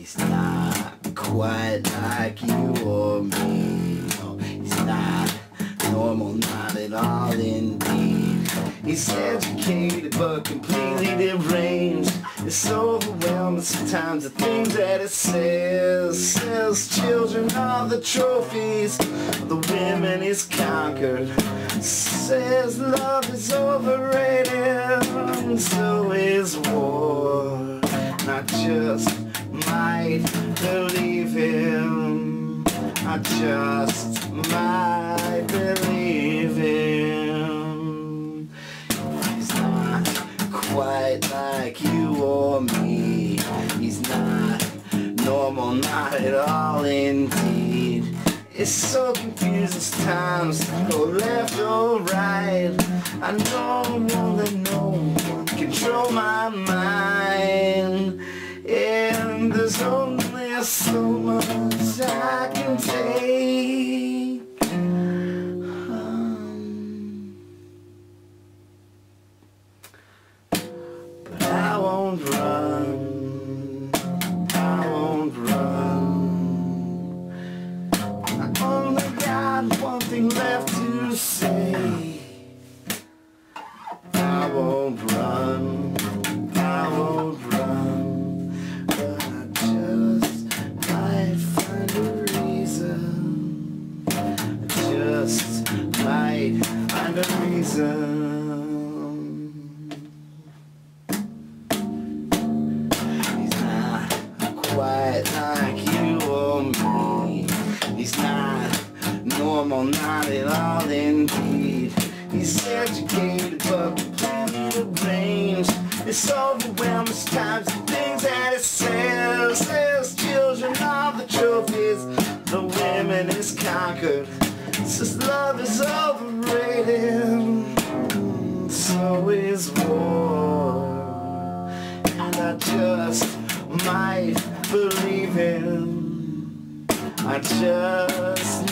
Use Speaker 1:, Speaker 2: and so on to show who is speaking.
Speaker 1: He's not quite like you or me. No, he's not normal, not at all indeed. He's educated but completely deranged. It's overwhelming sometimes the things that it says. Says children are the trophies, the women is conquered. Says love is overrated, so is war. Not just might believe him. I just might believe him. He's not quite like you or me. He's not normal, not at all indeed. It's so confusing times, go left or right. I don't wanna There's only so much I can take. Um, but I won't run. I won't run. I only got one thing left to say. I won't run. Reason. He's not quite like you or me. He's not normal, not at all indeed. He's educated but completely deranged. It's overwhelming times the things that it says. Says children are the trophies, the women is conquered. Says love is overrated, so is war. And I just might believe him. I just.